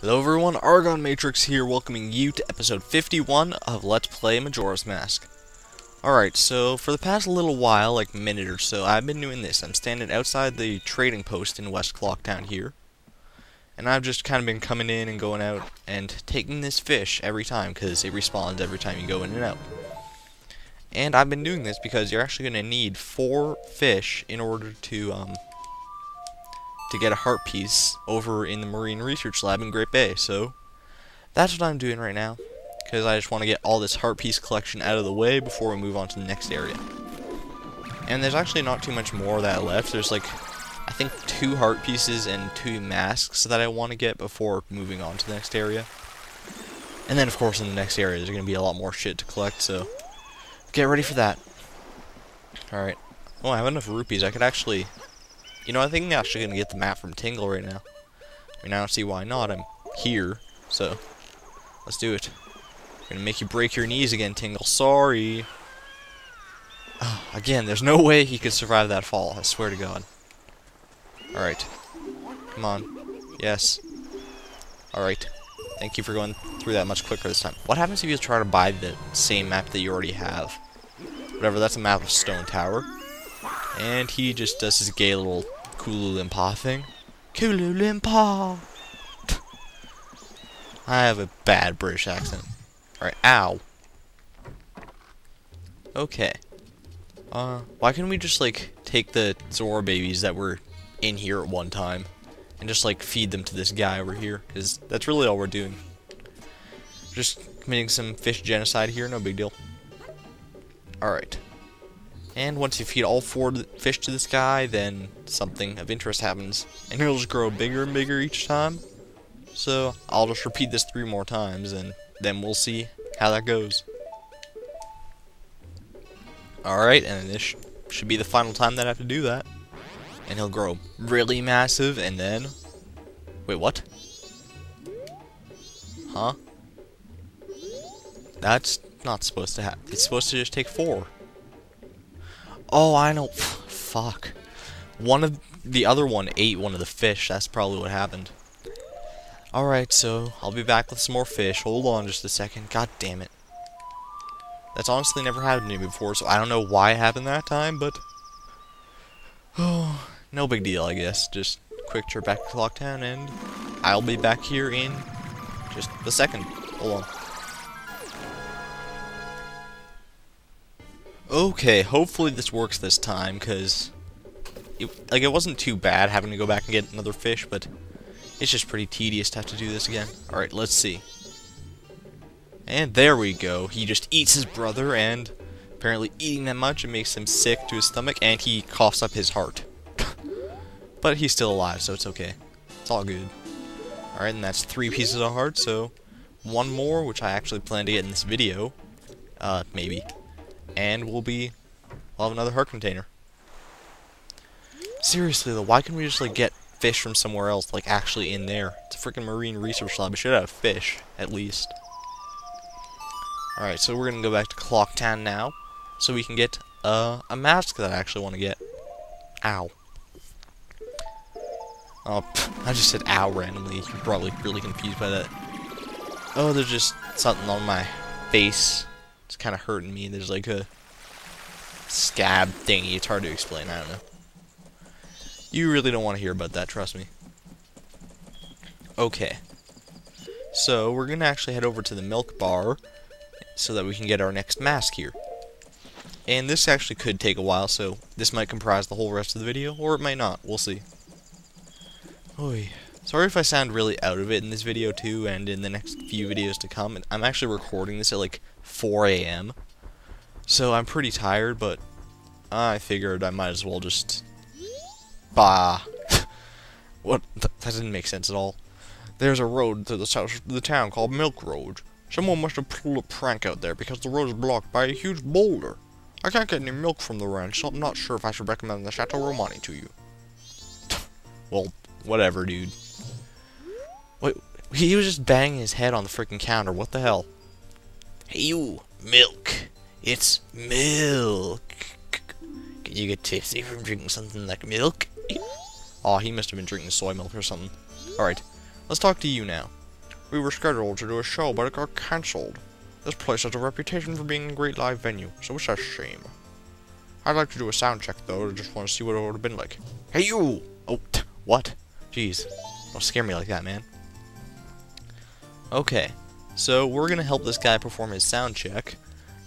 Hello everyone, Argon Matrix here, welcoming you to episode 51 of Let's Play Majora's Mask. Alright, so for the past little while, like minute or so, I've been doing this. I'm standing outside the trading post in West Clocktown here. And I've just kind of been coming in and going out and taking this fish every time, because it respawns every time you go in and out. And I've been doing this because you're actually going to need four fish in order to, um, to get a heart piece over in the Marine Research Lab in Great Bay. So that's what I'm doing right now because I just want to get all this heart piece collection out of the way before we move on to the next area. And there's actually not too much more that left. There's like I think two heart pieces and two masks that I want to get before moving on to the next area. And then of course in the next area there's going to be a lot more shit to collect, so get ready for that. Alright. Oh, I have enough rupees. I could actually you know, I think I'm actually going to get the map from Tingle right now. I mean, I don't see why not. I'm here, so let's do it. I'm going to make you break your knees again, Tingle. Sorry. Oh, again, there's no way he could survive that fall. I swear to God. Alright. Come on. Yes. Alright. Thank you for going through that much quicker this time. What happens if you try to buy the same map that you already have? Whatever, that's a map of Stone Tower. And he just does his gay little Kooloo Limpah thing. Kooloo Limpah! I have a bad British accent. Alright, ow. Okay. Uh, why can't we just, like, take the Zora babies that were in here at one time and just, like, feed them to this guy over here? Because that's really all we're doing. Just committing some fish genocide here, no big deal. Alright. And once you feed all four fish to this guy, then something of interest happens. And it'll just grow bigger and bigger each time. So I'll just repeat this three more times, and then we'll see how that goes. Alright, and this sh should be the final time that I have to do that. And he'll grow really massive, and then... Wait, what? Huh? That's not supposed to happen. It's supposed to just take four. Oh, I know. Fuck. One of the other one ate one of the fish. That's probably what happened. Alright, so I'll be back with some more fish. Hold on just a second. God damn it. That's honestly never happened to me before, so I don't know why it happened that time, but... Oh, no big deal, I guess. Just quick trip back to Clocktown, and I'll be back here in just a second. Hold on. Okay, hopefully this works this time, because... like, it wasn't too bad having to go back and get another fish, but... It's just pretty tedious to have to do this again. Alright, let's see. And there we go. He just eats his brother, and... Apparently eating that much, it makes him sick to his stomach, and he coughs up his heart. but he's still alive, so it's okay. It's all good. Alright, and that's three pieces of heart, so... One more, which I actually plan to get in this video. Uh, maybe and we'll be we'll have another heart container. Seriously though, why can't we just like get fish from somewhere else, like actually in there? It's a freaking marine research lab. We should have fish, at least. Alright, so we're gonna go back to Clock Town now, so we can get uh, a mask that I actually want to get. Ow. Oh, pff, I just said ow randomly. You're probably really confused by that. Oh, there's just something on my face. It's kind of hurting me. There's like a scab thingy. It's hard to explain. I don't know. You really don't want to hear about that, trust me. Okay. So, we're going to actually head over to the milk bar so that we can get our next mask here. And this actually could take a while, so this might comprise the whole rest of the video, or it might not. We'll see. Oy. Sorry if I sound really out of it in this video too, and in the next few videos to come. I'm actually recording this at like 4 a.m. So I'm pretty tired, but I figured I might as well just... Bah. what? Th that didn't make sense at all. There's a road to the south of the town called Milk Road. Someone must have pulled a prank out there because the road is blocked by a huge boulder. I can't get any milk from the ranch, so I'm not sure if I should recommend the Chateau Romani to you. well, whatever, dude. Wait, he was just banging his head on the freaking counter. What the hell? Hey you, milk. It's milk. Can you get tipsy from drinking something like milk? oh, he must have been drinking soy milk or something. Alright, let's talk to you now. We were scheduled to do a show, but it got cancelled. This place has a reputation for being a great live venue, so it's a shame. I'd like to do a sound check, though. I just want to see what it would have been like. Hey, you! Oh, what? Jeez. Don't scare me like that, man. Okay. So, we're to help this guy perform his sound check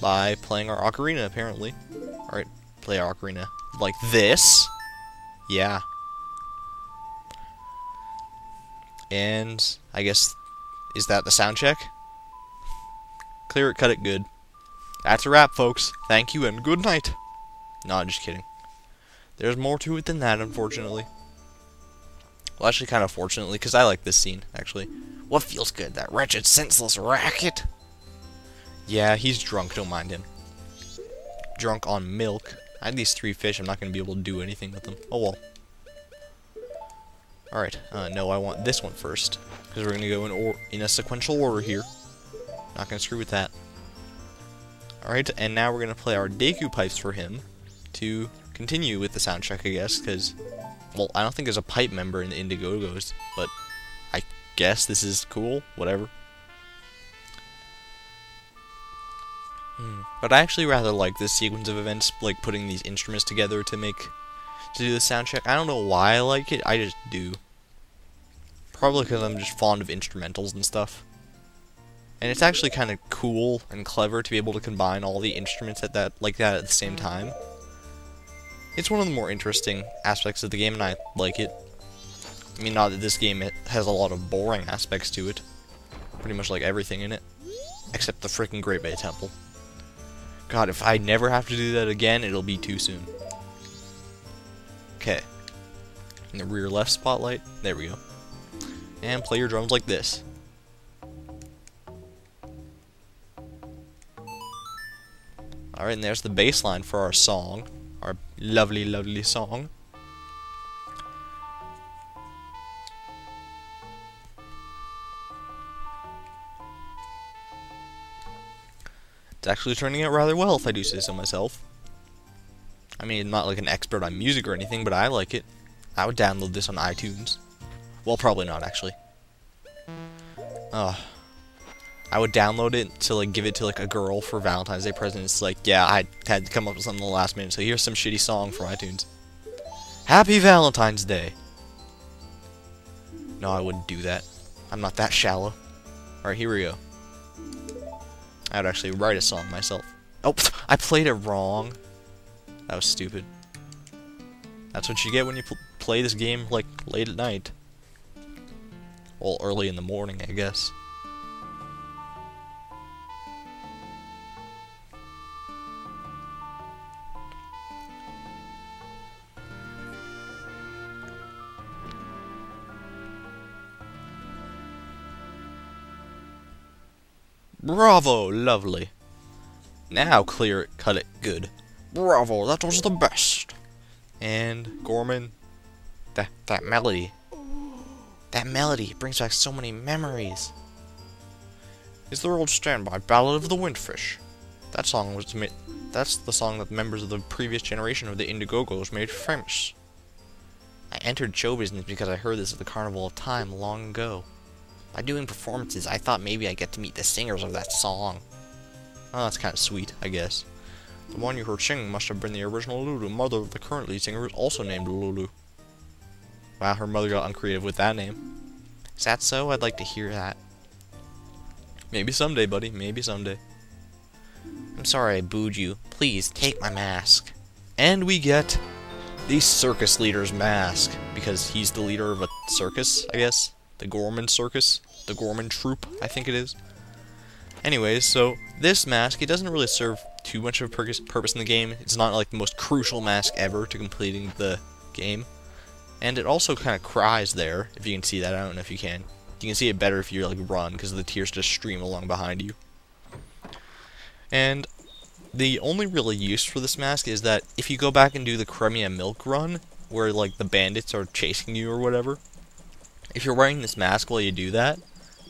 by playing our ocarina, apparently. Alright, play our ocarina. Like this. Yeah. And, I guess, is that the sound check? Clear it, cut it, good. That's a wrap, folks. Thank you and good night. No, just kidding. There's more to it than that, unfortunately. Well, actually, kind of fortunately, because I like this scene, actually. What feels good? That wretched, senseless racket? Yeah, he's drunk, don't mind him. Drunk on milk. I had these three fish, I'm not going to be able to do anything with them. Oh well. Alright, uh, no, I want this one first. Because we're going to go in, in a sequential order here. Not going to screw with that. Alright, and now we're going to play our Deku pipes for him to continue with the soundtrack, I guess, because, well, I don't think there's a pipe member in the Indigo-Go's, but I guess this is cool, whatever. Hmm. But I actually rather like this sequence of events, like putting these instruments together to make, to do the sound check. I don't know why I like it, I just do. Probably because I'm just fond of instrumentals and stuff. And it's actually kind of cool and clever to be able to combine all the instruments at that like that at the same time. It's one of the more interesting aspects of the game, and I like it. I mean, not that this game has a lot of boring aspects to it. Pretty much like everything in it. Except the freaking Great Bay Temple. God, if I never have to do that again, it'll be too soon. Okay. In the rear left spotlight. There we go. And play your drums like this. Alright, and there's the bass line for our song. Lovely, lovely song. It's actually turning out rather well, if I do say so myself. I mean, I'm not like an expert on music or anything, but I like it. I would download this on iTunes. Well, probably not, actually. Ugh. I would download it to like give it to like a girl for Valentine's Day present. It's like, yeah, I had to come up with something in the last minute, so here's some shitty song from iTunes. Happy Valentine's Day. No, I wouldn't do that. I'm not that shallow. Alright, here we go. I would actually write a song myself. Oh, I played it wrong. That was stupid. That's what you get when you pl play this game, like, late at night. Well, early in the morning, I guess. Bravo, lovely. Now clear it, cut it, good. Bravo, that was the best. And Gorman, that that melody, that melody brings back so many memories. Is the old standby Ballad of the Windfish? That song was made. That's the song that members of the previous generation of the Indigo-Go's made famous. I entered show business because I heard this at the Carnival of Time long ago. By doing performances, I thought maybe I'd get to meet the singers of that song. Oh, that's kind of sweet, I guess. The one you heard singing must have been the original Lulu, mother of the current lead singer who's also named Lulu. Wow, her mother got uncreative with that name. Is that so? I'd like to hear that. Maybe someday, buddy. Maybe someday. I'm sorry I booed you. Please, take my mask. And we get the circus leader's mask. Because he's the leader of a circus, I guess the Gorman Circus, the Gorman Troupe, I think it is. Anyways, so this mask, it doesn't really serve too much of a purpose in the game. It's not like the most crucial mask ever to completing the game. And it also kind of cries there, if you can see that. I don't know if you can. You can see it better if you like run, because the tears just stream along behind you. And the only really use for this mask is that if you go back and do the Cremia Milk run, where like the bandits are chasing you or whatever, if you're wearing this mask while you do that,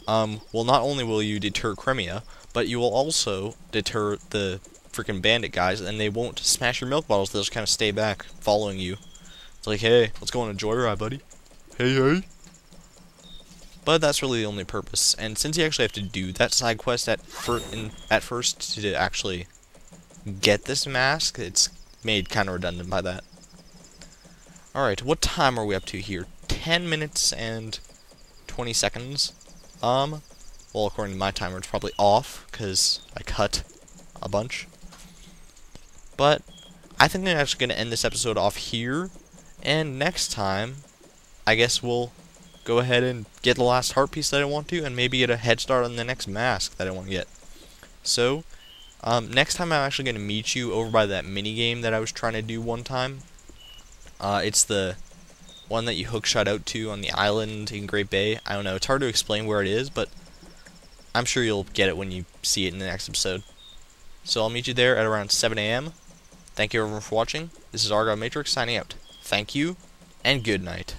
um, well, not only will you deter Cremia, but you will also deter the freaking bandit guys, and they won't smash your milk bottles. They'll just kind of stay back, following you. It's like, hey, let's go on a joyride, buddy. Hey, hey. But that's really the only purpose. And since you actually have to do that side quest at fir in, at first to actually get this mask, it's made kind of redundant by that. Alright, what time are we up to here? 10 minutes and 20 seconds. Um, well, according to my timer, it's probably off, because I cut a bunch. But, I think I'm actually going to end this episode off here, and next time, I guess we'll go ahead and get the last heart piece that I want to, and maybe get a head start on the next mask that I want to get. So, um, next time I'm actually going to meet you over by that mini game that I was trying to do one time. Uh, it's the one that you hookshot out to on the island in Great Bay. I don't know, it's hard to explain where it is, but I'm sure you'll get it when you see it in the next episode. So I'll meet you there at around 7 a.m. Thank you everyone for watching. This is Argon Matrix signing out. Thank you, and good night.